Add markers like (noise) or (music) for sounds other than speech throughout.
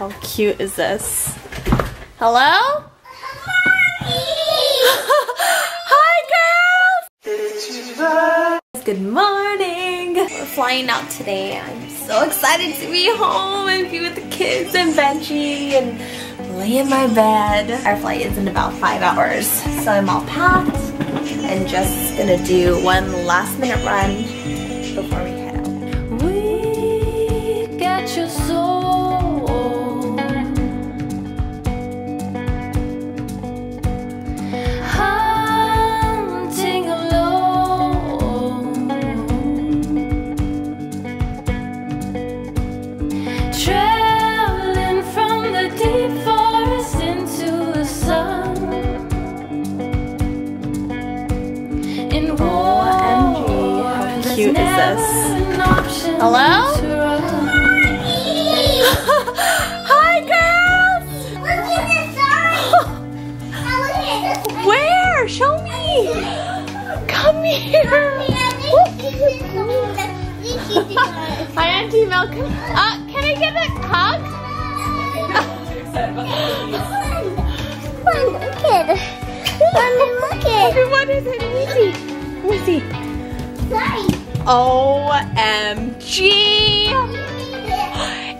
How cute is this? Hello? (laughs) Hi, girls! Good morning! We're flying out today. I'm so excited to be home and be with the kids and Benji and lay in my bed. Our flight is in about five hours, so I'm all packed and just gonna do one last minute run before we head out. We got your Hello? (laughs) Hi, girls! Look at the sign! Where? Show me! Come here! Hi, Auntie Mel. Uh, can I get a hug? (laughs) OMG!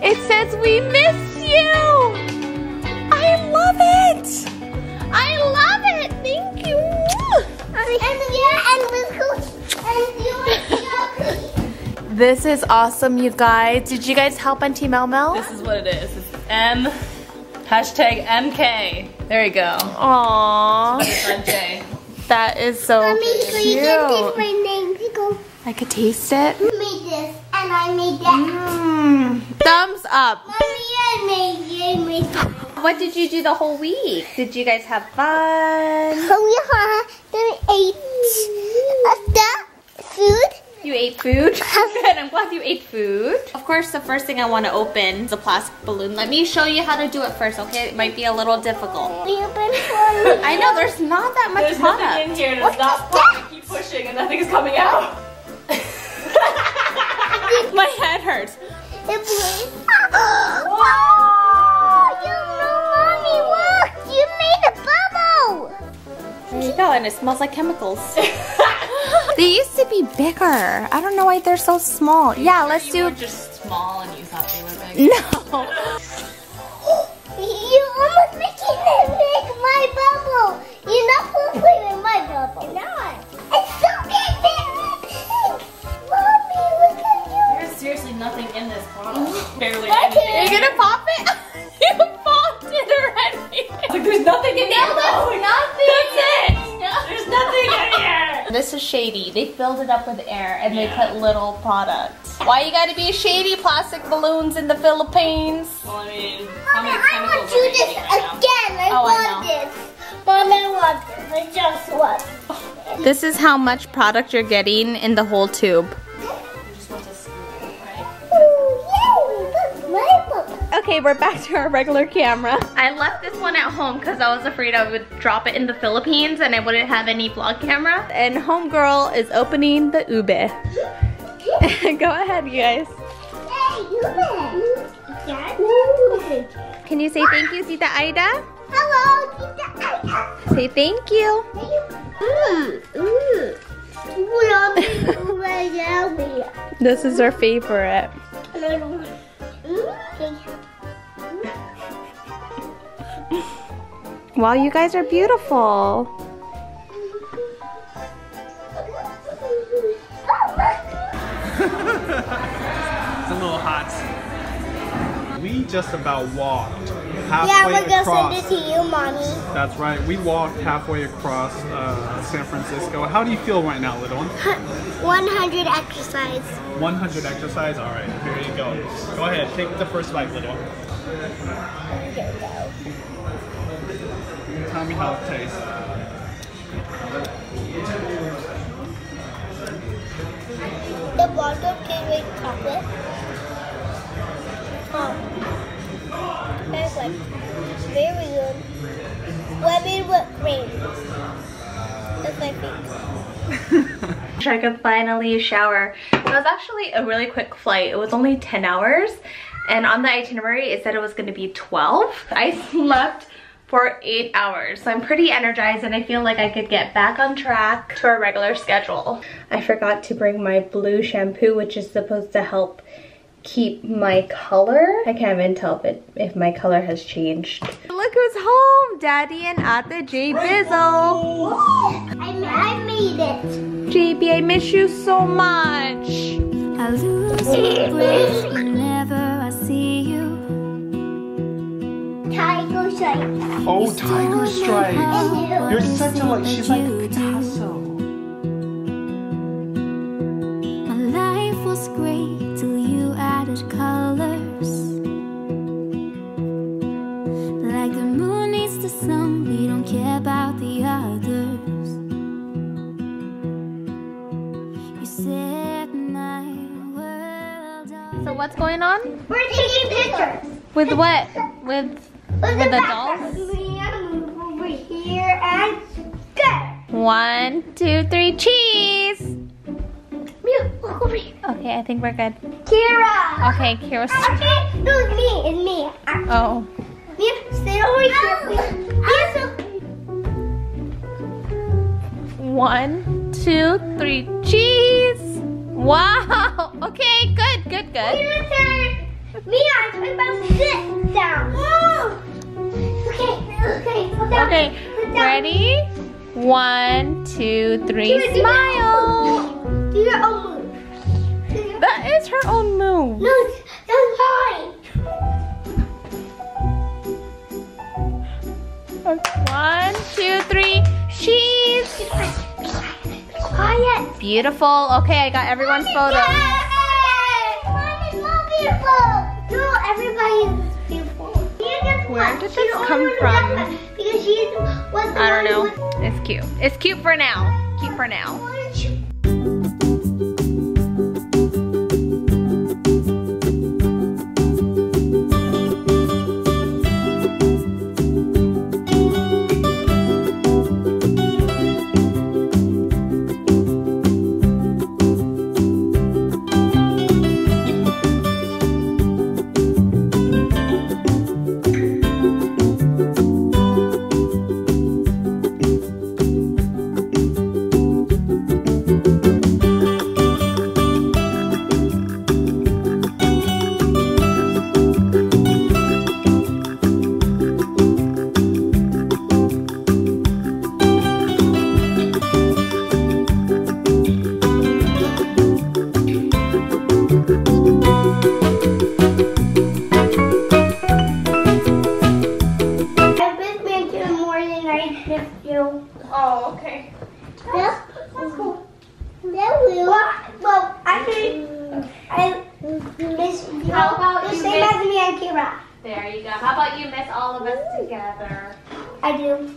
It says we miss you! I love it! I love it! Thank you! This is awesome, you guys. Did you guys help Auntie Mel Mel? This is what it is. It's M, hashtag MK. There you go. Aww, that is so cute. I could taste it. And I made that. Mm. Thumbs up. Mommy, I made, I made that. What did you do the whole week? Did you guys have fun? (laughs) Oh, yeah. Then we ate the food. You ate food? (laughs) Good, I'm glad you ate food. Of course, the first thing I want to open is a plastic balloon. Let me show you how to do it first, okay? It might be a little difficult. We opened one. I know, there's not that much There's nothing in here and it's not pop. Keep pushing and nothing's coming out. (laughs) My head hurts. Wow! You know, mommy, look! You made a bubble! There you go, and it smells like chemicals. (laughs) they used to be bigger. I don't know why they're so small. Yeah, let's You do... were just small and you thought they were big. No. (laughs) You almost making it make my bubble. Barely What? anything. Are you gonna pop it? (laughs) you popped it already. Like there's nothing in here. No, oh nothing. That's it. There's nothing in here. (laughs) This is shady. They filled it up with air and they put little products. Why you gotta be shady plastic balloons in the Philippines? Well, I mean, how Mommy, many I want are you we this right again. I Oh, I want this. Mommy, I want this. I just want (laughs) This is how much product you're getting in the whole tube. Okay, we're back to our regular camera. I left this one at home because I was afraid I would drop it in the Philippines and I wouldn't have any vlog camera. And homegirl is opening the ube. (laughs) Go ahead, you guys. Hey, you Can you say thank you, Tita Aida? Hello, Tita. Say thank you. Yummy, yummy. This is our favorite. Wow, you guys are beautiful. It's a little hot. We just about walked halfway Yeah, we're gonna across. send it to you, mommy. That's right. We walked halfway across uh, San Francisco. How do you feel right now, little one? (laughs) 100 exercise. 100 exercise. All right, here you go. Go ahead, take the first bite, little one. Here we go. Tell me how it tastes. The bottle came with chocolate. Um, that's like very good. Lemon whipped cream. That's my favorite. (laughs) I could finally shower. It was actually a really quick flight. It was only 10 hours And on the itinerary, it said it was gonna be 12. I (laughs) slept for eight hours. So I'm pretty energized and I feel like I could get back on track to our regular schedule. I forgot to bring my blue shampoo, which is supposed to help keep my color. I can't even tell if, it, if my color has changed. Look who's home, Daddy and Ate J Bizzle. I, I made it. JB, I miss you so much. I lose breath whenever I see you. Tiger stripe. Oh, tiger stripe. And You're such a like. She's like a Picasso. My life was great till you added colors. Like the moon needs the sun, we don't care about the others. You set my world on. So what's going on? We're taking pictures. With what? With With the backpack. dolls? Miya, move over here and go. one, two, three, cheese. Miya, look over here. Okay, I think we're good. Keira. Okay, Keira's. Okay, no, it's me. It's me. Oh. Miya, stay over here. One, two, three, cheese. Wow. (laughs) Okay, good, good, good. Your turn. Miya, I'm about to sit down. (gasps) Okay, okay. Okay, down. Ready? One, two, three, Keira, do your smile. own move. Do your own move. That is her own move. No, that's mine. One, two, three, cheese. Quiet. Beautiful. Okay, I got everyone's photo. Mine is so beautiful. No, everybody's beautiful. Where did this come from? Because she was I don't know. It's cute. It's cute for now. Cute for now. You. Oh, okay. Yeah, that's cool. That will. Well, well, actually, mm. I miss you. How about the you same miss- as me and Keira? There you go. How about you miss all of us mm. together? I do.